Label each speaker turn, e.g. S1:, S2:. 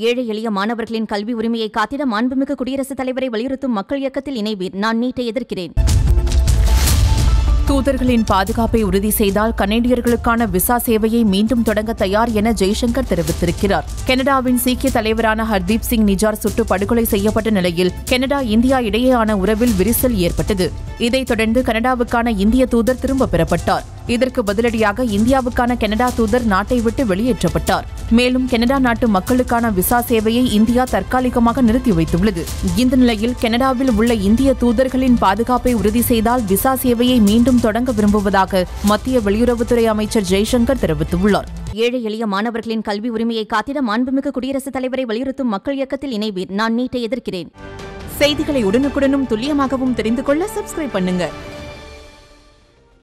S1: ஏழை எளிய மாணவர்களின் கல்வி உரிமையை காத்திட மாண்புமிகு குடியரசுத் தலைவரை வலியுறுத்தும் மக்கள் இயக்கத்தில் இணைவீர். நான் நீட்டை எதிர்க்கிறேன்.
S2: தூதர்களின் பாதுகாப்பை உறுதி செய்தால் கனேடியர்களுக்கான விசா சேவையை மீண்டும் தொடங்க தயார் என ஜெய்சங்கர் தெரிவித்திருக்கிறார். கனடாவின் சீக்கிய தலைவரான ஹர்தீப் சிங் நிஜார் சுட்டு படுகொலை செய்யப்பட்ட நிலையில் கனடா இந்தியா இடையேயான உறவில் விரிசல் ஏற்பட்டது. இதைத் தொடர்ந்து கனடாவுக்கான இந்திய தூதர் திரும்பப் பெறப்பட்டார். இதற்கு பதிலடியாக இந்தியாவுக்கான கனடா தூதர் நாட்டை விட்டு வெளியேற்றப்பட்டார். மேலும் கனடா நாட்டு மக்களுக்கான விசா சேவையை இந்தியா தற்காலிகமாக நிறுத்தி வைத்துள்ளது. இந்த நிலையில் கனடாவில் உள்ள இந்திய தூதர்களின் பாதுகாப்பை உறுதி செய்தால் விசா சேவையை மீண்டும் தொடங்க விரும்புவதாக மத்திய வெளியுறவுத்துறை அமைச்சர் ஜெய்சங்கர் தெரிவித்துள்ளார்.
S1: ஏழை எளிய மாணவர்களின் கல்வி உரிமையை காத்திட மாண்புமிகு குடியரசுத் தலைவரை வலியுறுத்தும் மக்கள் இயக்கத்தில் இணைவீர் நான் நீட்டை எதிர்க்கிறேன்.
S2: செய்திகளை உடனுக்குடனும் துல்லியமாகவும் தெரிந்து கொள்ள சப்ஸ்கிரைப் பண்ணுங்க.